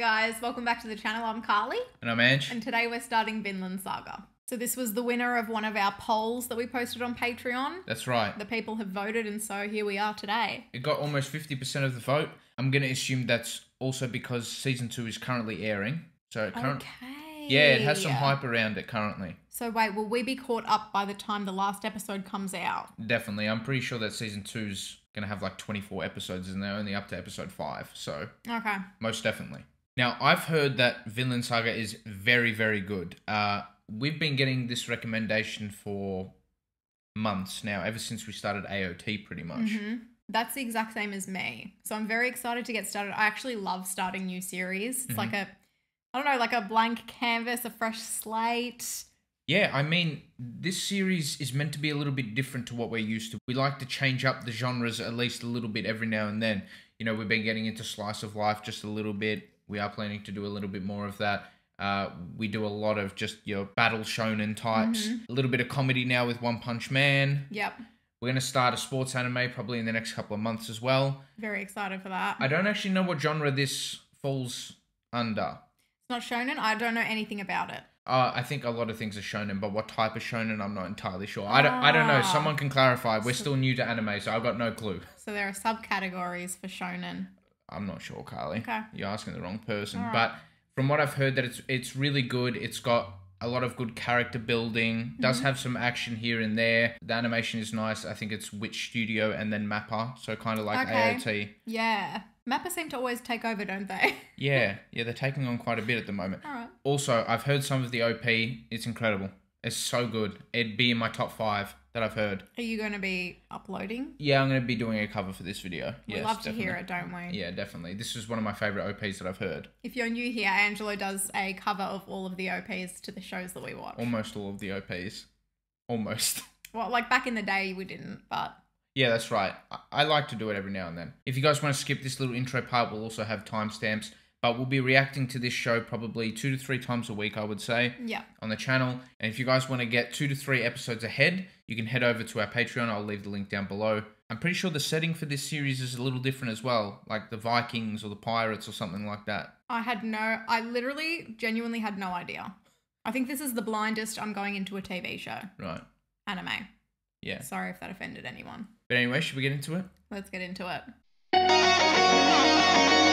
guys, welcome back to the channel. I'm Carlie, And I'm Ange. and today we're starting Vinland Saga. So this was the winner of one of our polls that we posted on Patreon. That's right. The people have voted, and so here we are today. It got almost 50% of the vote. I'm going to assume that's also because season two is currently airing. So, it current- Okay. yeah, it has some hype around it currently. So wait, will we be caught up by the time the last episode comes out? Definitely. I'm pretty sure that season two's going to have like 24 episodes and they're only up to episode five. So, Okay. most definitely. Now, I've heard that Vinland Saga is very, very good. Uh, we've been getting this recommendation for months now, ever since we started AOT, pretty much. hmm That's the exact same as me. So I'm very excited to get started. I actually love starting new series. It's Mhm. like a, I don't know, like a blank canvas, a fresh slate. Yeah, I mean, this series is meant to be a little bit different to what we're used to. We like to change up the genres at least a little bit every now and then. You know, we've been getting into slice of life just a little bit. We are planning to do a little bit more of that. Uh, we do a lot of just your battle shonen types. A little bit of comedy now with One Punch Man. Yep. We're going to start a sports anime probably in the next couple of months as well. Very excited for that. I don't actually know what genre this falls under. It's not shonen. I don't know anything about it. Uh, I think a lot of things are shonen, but what type of shonen, I'm not entirely sure. I don't, I don't know. Ah. Someone can clarify. We're still new to anime, so I've got no clue. So there are subcategories for shonen. I'm not sure, Carlie. Okay. You're asking the wrong person. Alright. But from what I've heard, that it's it's really good. It's got a lot of good character building. Does Mm-hmm. have some action here and there. The animation is nice. I think it's Wit Studio and then Mappa, so kind of like Okay. AOT. Yeah. Mappa seem to always take over, don't they? Yeah, yeah, they're taking on quite a bit at the moment. All right. Also, I've heard some of the OP. It's incredible. It's so good. It'd be in my top five that I've heard. Are you going to be uploading? Yeah, I'm going to be doing a cover for this video. We Yes, love to hear it, don't we? Yeah, definitely. This is one of my favorite OPs that I've heard. If you're new here, Angelo does a cover of all of the OPs to the shows that we watch. Almost all of the OPs. Almost. Well, like back in the day, we didn't, but Yeah, that's right. I, I like to do it every now and then. If you guys want to skip this little intro part, we'll also have timestamps. But we'll be reacting to this show probably two to three times a week, I would say, yeah. on the channel. And if you guys want to get two to three episodes ahead, you can head over to our Patreon. I'll leave the link down below. I'm pretty sure the setting for this series is a little different as well, like the Vikings or the pirates or something like that. I had no, I literally genuinely had no idea. I think this is the blindest I'm going into a TV show, Right. anime. Yeah. Sorry if that offended anyone. But anyway, should we get into it? Let's get into it.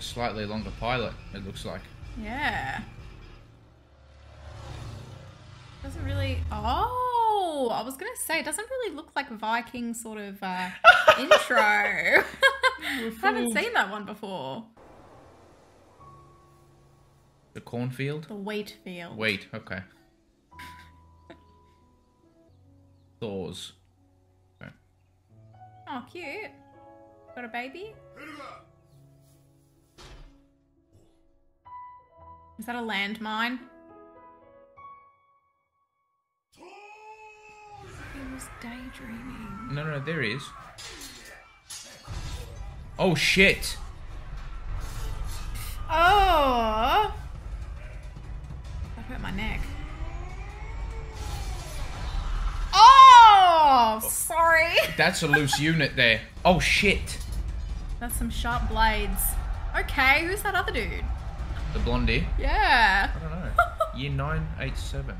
A slightly longer pilot, it looks like. Yeah. Doesn't really. Oh, I was gonna say, it doesn't really look like Viking sort of uh, intro. Haven't seen that one before. The cornfield? The wheat field. Wait, okay. Thors. Okay. Oh, cute. Got a baby? Is that a landmine? He was daydreaming. No, no, there is. Oh shit! Oh! That hurt my neck. Oh! oh. Sorry. That's a loose unit there. Oh shit! That's some sharp blades. Okay, who's that other dude? The blondie. Yeah. I don't know. Year 987.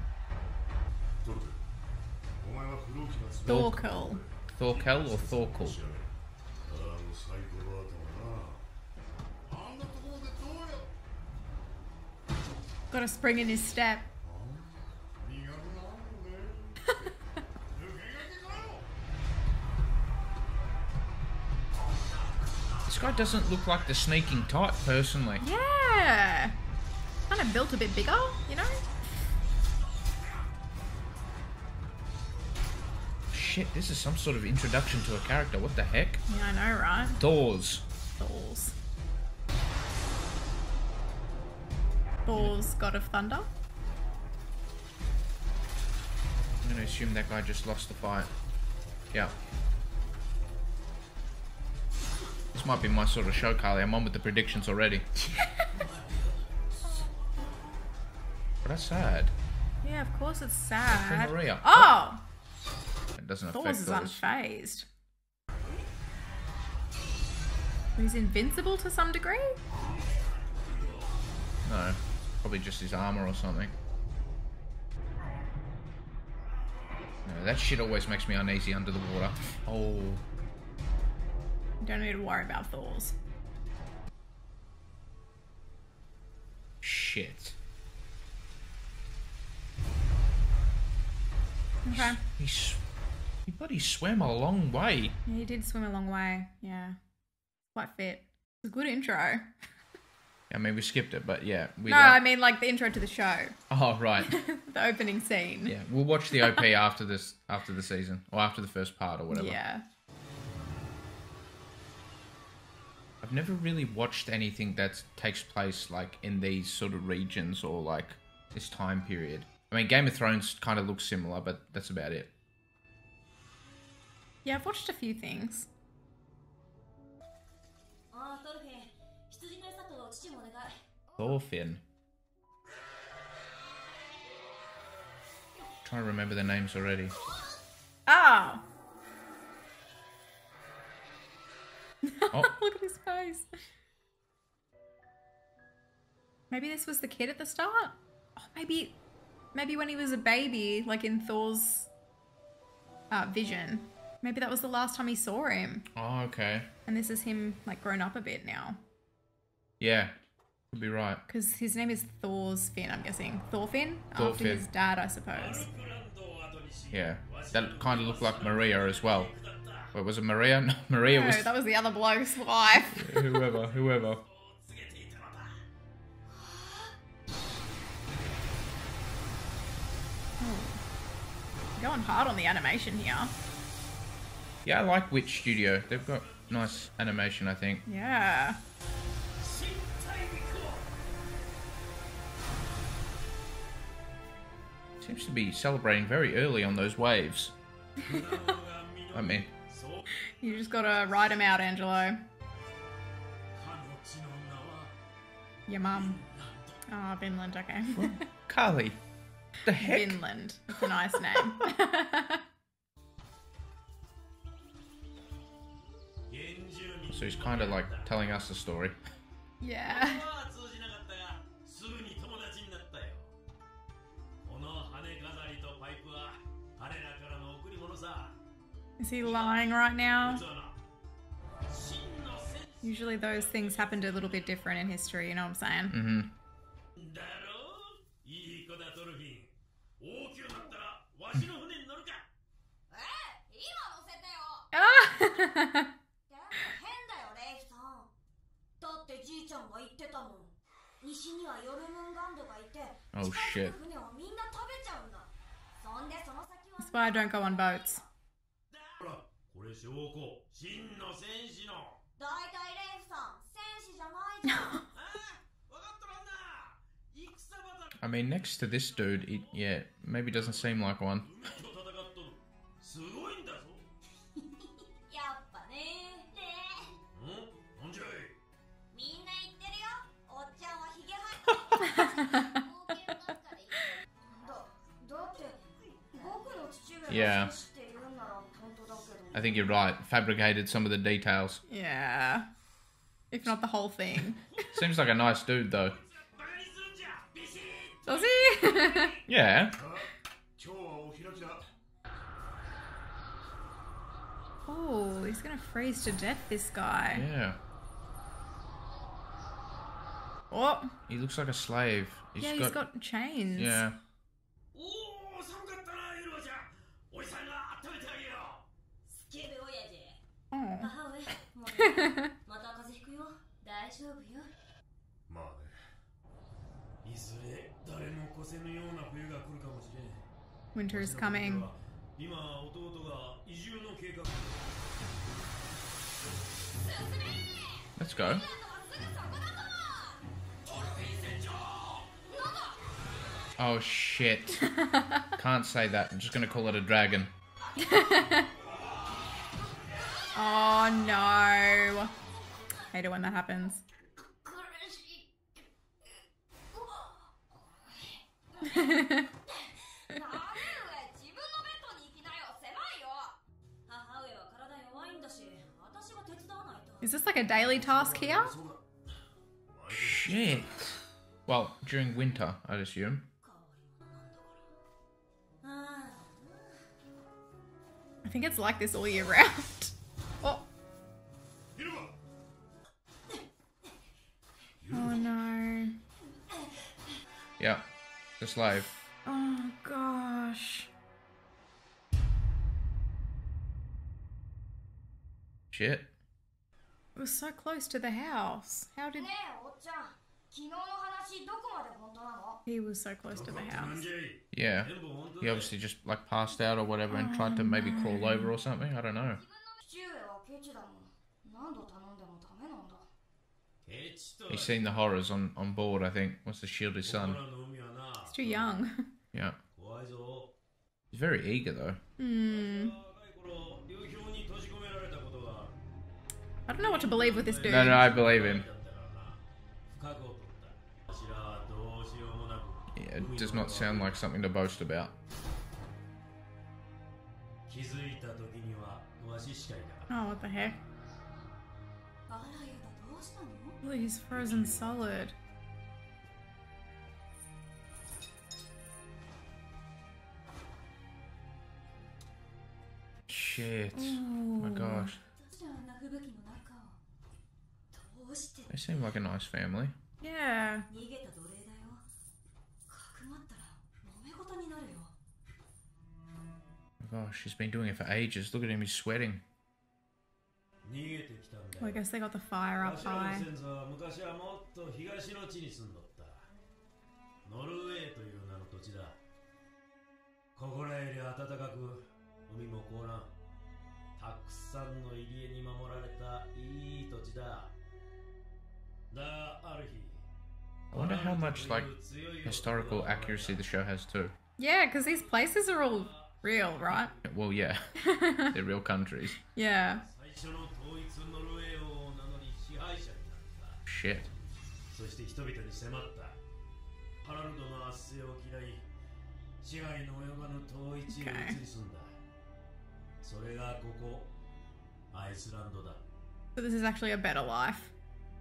Thorkell. Thorkell or Thorkell? Got a spring in his step. This guy doesn't look like the sneaking type, personally. Yeah. Kind of built a bit bigger, you know? Shit, this is some sort of introduction to a character. What the heck? Yeah, I know, right? Doors. Thor's. Thor's God of Thunder. I'm gonna assume that guy just lost the fight. Yeah. This might be my sort of show, Carlie. I'm on with the predictions already. that's sad. Yeah, of course it's sad. Maria. Oh! It doesn't Thor's affect is unfazed. He's invincible to some degree? No, probably just his armor or something. No, that shit always makes me uneasy under the water. Oh, You don't need to worry about Thors. shit. Okay. He, sw- he bloody swam a long way. Yeah, he did swim a long way. Yeah. Quite fit. It's a good intro. I mean, we skipped it, but yeah, we. no, like- I mean like the intro to the show. Oh right. the opening scene. Yeah, we'll watch the OP after this, after the season, or after the first part, or whatever. Yeah. I've never really watched anything that takes place like in these sort of regions or like this time period. I mean, Game of Thrones kind of looks similar, but that's about it. Yeah, I've watched a few things. Thorfinn. Trying to remember the names already. Ah. Oh. oh. Look at his face. Maybe this was the kid at the start. Oh, maybe maybe when he was a baby, like in Thor's uh, vision. Maybe that was the last time he saw him. oh, okay. And this is him like grown up a bit now. Yeah, could be right. Because his name is Thor's Finn, I'm guessing. Thorfinn? After his dad, I suppose. Yeah, that kind of looked like Maria as well. Wait, was it Maria? No, Maria No, was that was the other bloke's wife. whoever, whoever. Going hard on the animation here. Yeah, I like Wit Studio. They've got nice animation, I think. Yeah. Seems to be celebrating very early on those waves. I mean, You just gotta ride him out, Angelo. Your mum. Oh, Vinland, okay. Carlie, The heck? Vinland. It's a nice name. so he's kind of like telling us the story. Yeah. Is he lying right now? Usually those things happened a little bit different in history, you know what I'm saying? Mm -hmm. Oh, 近 shit. づく船をみんな食べちゃうんだそんでその先は That's why I don't go on boats. ほらこれ証拠真の戦士のだいたいレイフさん戦士じゃないじゃんああ分かっとらんな戦場だ I mean, next to this dude, it, yeah, maybe doesn't seem like one. Yeah. I think you're right. Fabricated some of the details. Yeah. If not the whole thing. Seems like a nice dude, though. Does he? yeah. Oh, he's gonna freeze to death, this guy. Yeah. Oh. He looks like a slave. He's yeah, he's got chains. Yeah. 母上もうまた風邪 丈夫よまあねいずれ誰も越せぬような冬が来るかもしれん Winter is coming. 今弟が移住の計画 Let's go. Oh shit. Can't say that. I'm just gonna call it a dragon. Oh no. I hate it when that happens. Is this like a daily task here? Shit. Well, during winter, I'd assume. I think it's like this all year round. Oh no. Yeah, it's live. Oh gosh. Shit. It was so close to the house. How did. He was so close to the house. Yeah. He obviously just like passed out or whatever and oh, tried to oh, maybe no. crawl over or something. I don't know. He's seen the horrors on, on board, I think. Wants to shield his son. He's too young. Yeah. He's very eager, though. Hmm. I don't know what to believe with this dude. No, no, I believe him. Yeah, it does not sound like something to boast about. Oh, what the heck? Ooh, he's frozen solid. Shit. Oh my gosh. They seem like a nice family. Yeah. Oh my gosh, he's been doing it for ages. Look at him, he's sweating. た逃げてきたんだ Well, I よ guess they got the fire わ up しらの high. 先祖は昔はもっと東の地に住んどったノルウェーという名の土地だここらより暖かく海も凍らんたくさんの入り江に守られたいい土地だだがある日 I wonder how much like historical accuracy the show has too. Yeah, because these places are all real, right? Well, yeah, they're real countries. Yeah. 最初の統一ノルウェー王を名乗り支配者になった Shit. そして人々に迫ったハラルドの圧政を嫌い支配の及ばぬ統一へ移り住んだ、それがここアイスランドだ So this is actually a better life.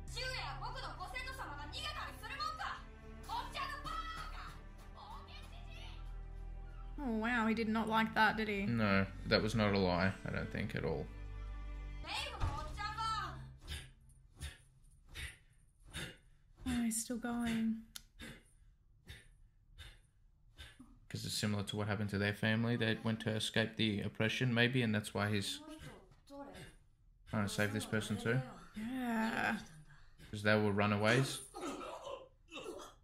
父上や僕のご先祖様が逃げたりするもんかおっちゃんのバーカ冒険知事 Oh wow, he did not like that, did he? No, that was not a lie. I don't think at all. Oh, he's still going. Because it's similar to what happened to their family. They went to escape the oppression, maybe, and that's why he's trying to save this person too. Yeah. Because they were runaways.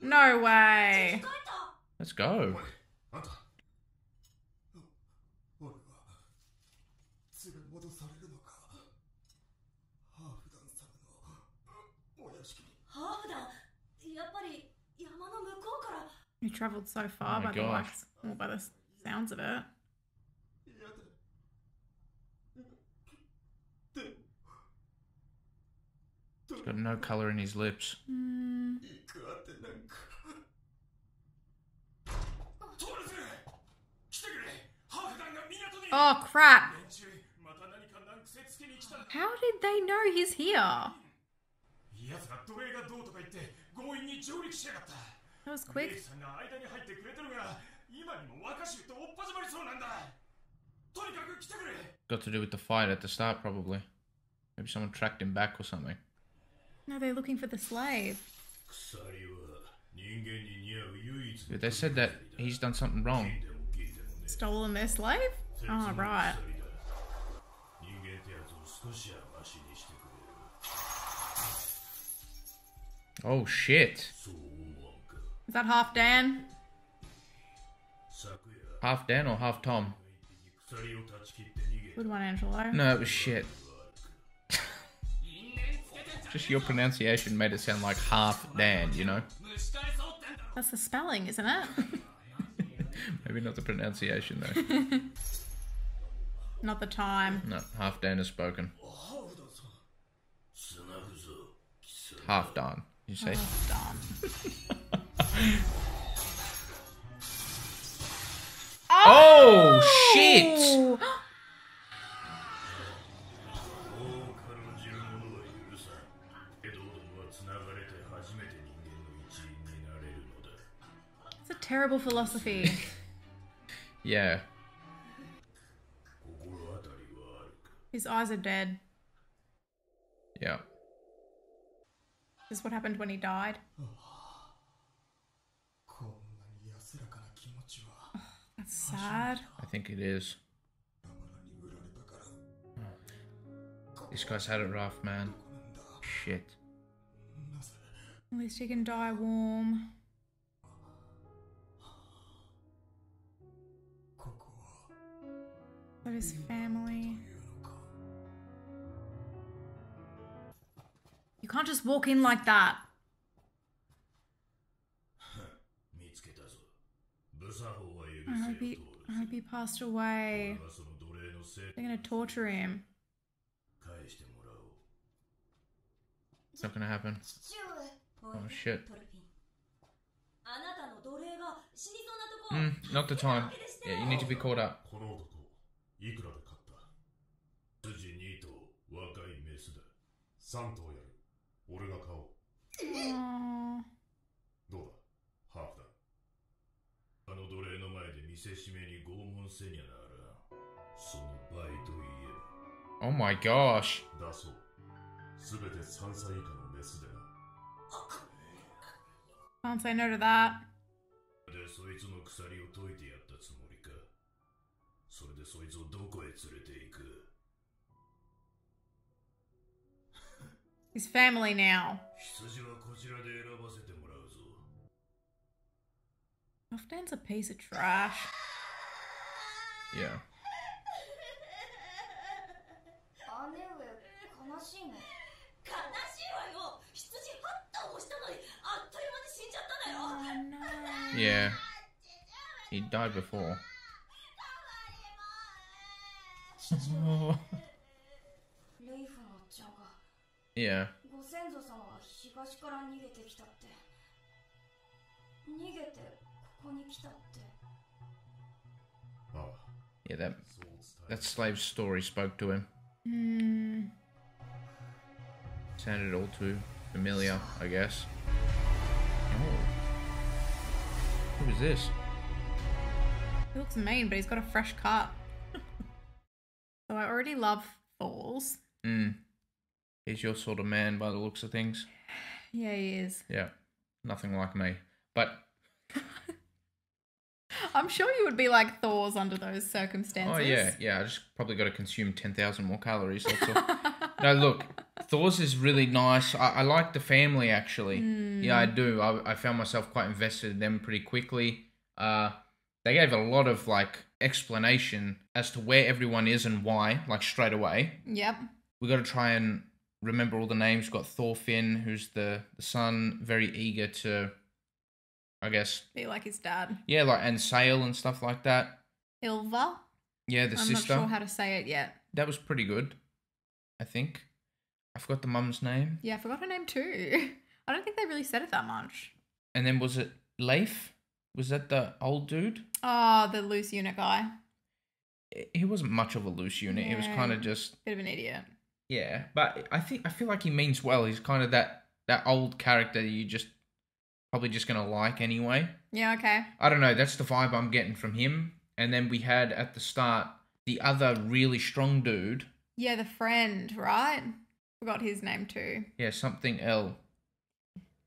No way. Let's go. You travelled so far oh by gosh. the likes, or by the sounds of it. He's got no colour in his lips. Mm. Oh crap! How did they know he's here? 奴ら奴隷がどうとか言って強引に上陸しやがった That was レイ quick. さんが間に入ってくれてるが今にも若衆と追っ始まりそうなんだとにかく来てくれ Got to do with the fight at the start, probably. Maybe someone tracked him back or something. No, they're looking for the slave. 鎖は人間に似合う唯一 But they said that he's done something wrong. Stolen their slave? Oh, right. 人間ってやつを少しはマシにしてくれる Oh shit. Is that half Dan? Half Dan or half Tom? Good one, Angelo. No, it was shit. Just your pronunciation made it sound like half Dan, you know? That's the spelling, isn't it? Maybe not the pronunciation, though. not the time. No, half Dan is spoken. Half Dan, you see? Half Oh, oh shit! It's a terrible philosophy. yeah. His eyes are dead. Yeah. This is what happened when he died. Oh. sad. I think it is. These guys had it rough, man. Shit. At least you can die warm. But his family. You can't just walk in like that. I hope he, I hope he passed away. They're going to torture him. It's not going to happen. Oh shit. Mm, not the time. Yeah, you need to be caught up. Aww. せしめに拷問せにゃならんその倍といえ Oh my gosh. ばだそうすべて3歳以下のメスでな Can't say no to that. でそいつの鎖を解いてやったつもりかそれでそいつをどこへ連れて行く His family now. 羊はこちらで選ばせてもら Halfdan's a piece of trash. Yeah. Yeah. He died before. yeah. ここに来たってああ Yeah, that そう伝え that slave story spoke to him. Hmm. Sounded all too familiar, I guess. Oh. Who is this? He looks mean, but he's got a fresh cut. so I already love Falls. Hmm. He's your sort of man by the looks of things. Yeah, he is. Yeah. Nothing like me. But I'm sure you would be like Thors under those circumstances. oh yeah, yeah, I just probably got to consume ten thousand more calories. No, look, Thors is really nice. I, I like the family actually. Yeah, I do. I, I found myself quite invested in them pretty quickly. Uh, they gave a lot of like explanation as to where everyone is and why, like straight away. Yep. We got to try and remember all the names. We've got Thorfinn, who's the the son, very eager to, I guess, Be like his dad. yeah, like and sail and stuff like that. Ylva. Yeah, the sister. I'm not sure how to say it yet. That was pretty good, I think. I forgot the mum's name. Yeah, I forgot her name too. I don't think they really said it that much. And then was it Leif? Was that the old dude? Oh, the loose unit guy. He wasn't much of a loose unit. He was kind of just Bit of an idiot. yeah. But I think I feel like he means well. He's kind of that that old character you just probably just gonna like anyway. Yeah, okay. I don't know. That's the vibe I'm getting from him. And then we had at the start the other really strong dude. Yeah, the friend, right? Forgot his name too. Yeah, something L.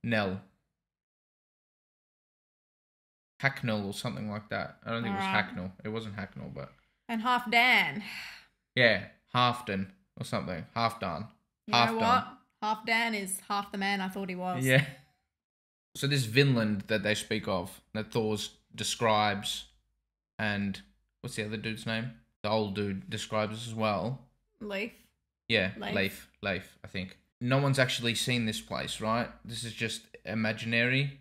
Nell. Hacknell or something like that. I don't think it was Alright. Hacknell. It wasn't Hacknell, but And half Dan. yeah, Halfdan or something. Half done. You Half know done. what? Half Dan is half the man I thought he was. Yeah. So this Vinland that they speak of, that Thors describes, and what's the other dude's name? The old dude describes as well. Leaf. Yeah, Leif. Leif. Leif, I think. No one's actually seen this place, right? This is just imaginary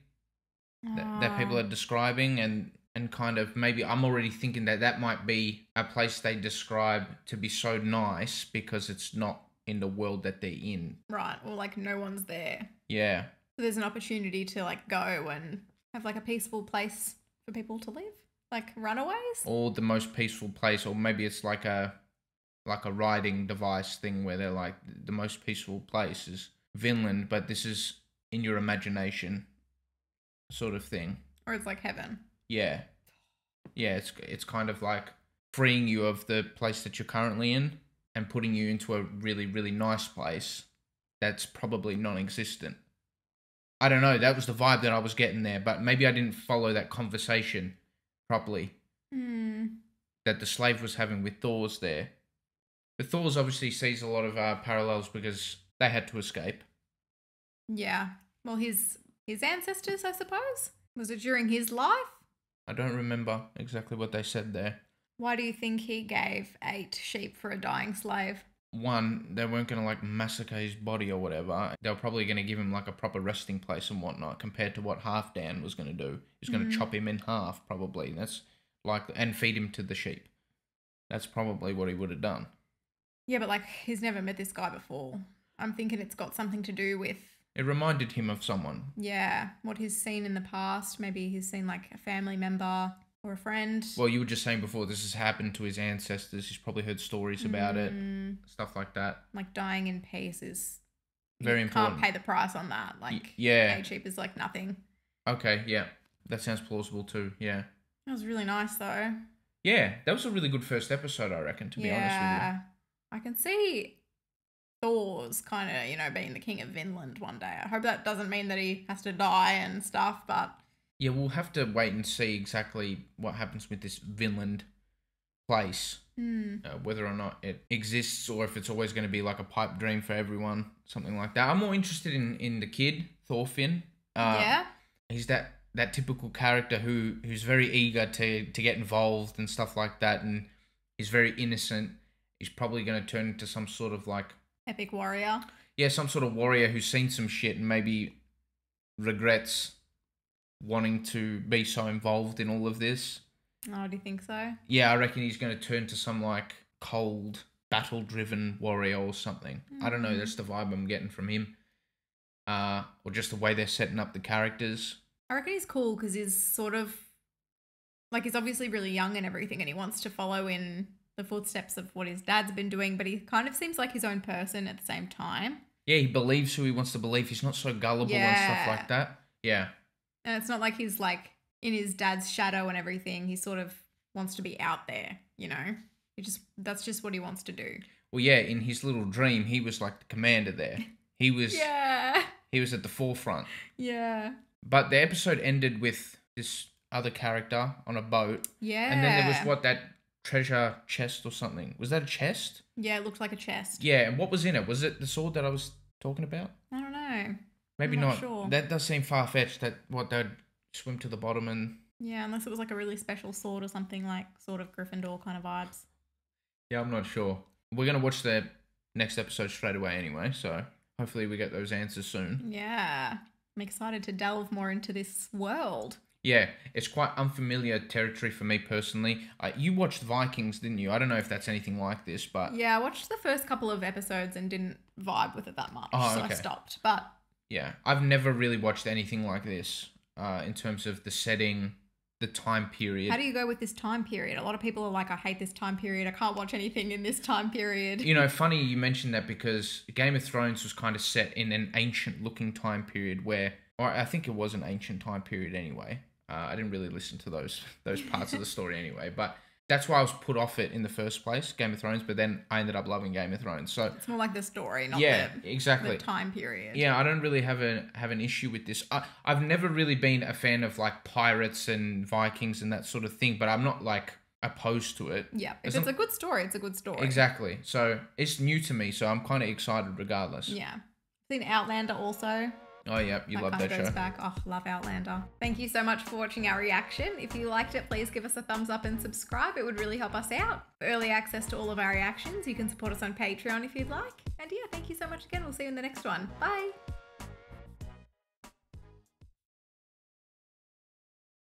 that, that people Ah. are describing and and kind of maybe I'm already thinking that that might be a place they describe to be so nice because it's not in the world that they're in. Right. Or like no one's there. Yeah. So there's an opportunity to like go and have like a peaceful place for people to live. Like runaways. Or the most peaceful place or maybe it's like a like a riding device thing where they're like the most peaceful place is Vinland, but this is in your imagination sort of thing. Or it's like heaven. Yeah. Yeah, it's it's kind of like freeing you of the place that you're currently in and putting you into a really really nice place that's probably non-existent. I don't know, that was the vibe that I was getting there, but maybe I didn't follow that conversation properly Hmm. that the slave was having with Thors there. But Thors obviously sees a lot of uh, parallels because they had to escape. Yeah. Well, his his ancestors, I suppose. Was it during his life? I don't remember exactly what they said there. Why do you think he gave eight sheep for a dying slave? One, they weren't going to like massacre his body or whatever. They were probably going to give him like a proper resting place and whatnot compared to what Halfdan was going to do. He's going to Mhm. chop him in half, probably. That's like, and feed him to the sheep. That's probably what he would have done. Yeah, but like he's never met this guy before. I'm thinking it's got something to do with It reminded him of someone. yeah, what he's seen in the past. Maybe he's seen like a family member or a friend. Well, you were just saying before this has happened to his ancestors. He's probably heard stories about it, Mm, stuff like that. Like dying in peace is Very you important. Can't pay the price on that. Like yeah. eight sheep is like nothing. Okay, yeah. That sounds plausible too. Yeah. That was really nice though. Yeah, that was a really good first episode, I reckon, to be honest with you. yeah, I can see Thors kind of you know being the king of Vinland one day. I hope that doesn't mean that he has to die and stuff, but Yeah, we'll have to wait and see exactly what happens with this Vinland place, hmm, uh, whether or not it exists or if it's always going to be like a pipe dream for everyone, something like that. I'm more interested in in the kid Thorfinn. Uh, yeah, he's that that typical character who who's very eager to to get involved and stuff like that, and he's very innocent. He's probably going to turn into some sort of like epic warrior. yeah, some sort of warrior who's seen some shit and maybe regrets wanting to be so involved in all of this. Oh, do you think so? Yeah, I reckon he's going to turn to some like cold, battle driven warrior or something. I don't know, Mm. that's the vibe I'm getting from him. Uh, or just the way they're setting up the characters. I reckon he's cool because he's sort of like he's obviously really young and everything, and he wants to follow in the footsteps of what his dad's been doing, but he kind of seems like his own person at the same time. Yeah, he believes who he wants to believe. He's not so gullible and stuff like that. Yeah. And it's not like he's like in his dad's shadow and everything. He sort of wants to be out there, you know? He just that's just what he wants to do. Well, yeah, in his little dream, he was like the commander there. He was Yeah. he was at the forefront. Yeah. But the episode ended with this other character on a boat, Yeah. and then there was what that treasure chest or something. Was that a chest? Yeah, it looked like a chest. Yeah, and what was in it? Was it the sword that I was talking about? I don't know. Maybe I'm not not. sure. That does seem far fetched. That what they'd swim to the bottom and Yeah, unless it was like a really special sword or something like sort of Gryffindor kind of vibes. yeah, I'm not sure. We're gonna watch the next episode straight away anyway, so hopefully we get those answers soon. Yeah. I'm excited to delve more into this world. Yeah, it's quite unfamiliar territory for me personally. Uh, you watched Vikings, didn't you? I don't know if that's anything like this, but Yeah, I watched the first couple of episodes and didn't vibe with it that much, Oh, so okay. I stopped. But yeah, I've never really watched anything like this uh, in terms of the setting, the time period. how do you go with this time period? A lot of people are like, I hate this time period. I can't watch anything in this time period. you know, funny you mentioned that because Game of Thrones was kind of set in an ancient looking time period where, or I think it was an ancient time period anyway. Uh, I didn't really listen to those those parts of the story anyway, but that's why I was put off it in the first place, Game of Thrones. But then I ended up loving Game of Thrones. So It's more like the story, not yeah, the, exactly. the time period. Yeah, I don't really have a have an issue with this. I, I've never really been a fan of like pirates and Vikings and that sort of thing, but I'm not like opposed to it. Yeah. If Isn't- it's a good story, it's a good story. Exactly. So it's new to me, so I'm kind of excited regardless. Yeah. Seen Outlander also. Oh yeah, you love kind of that goes show. back. Oh, love Outlander. Thank you so much for watching our reaction. If you liked it, please give us a thumbs up and subscribe. It would really help us out. For early access to all of our reactions, you can support us on Patreon if you'd like. And yeah, thank you so much again. We'll see you in the next one. Bye.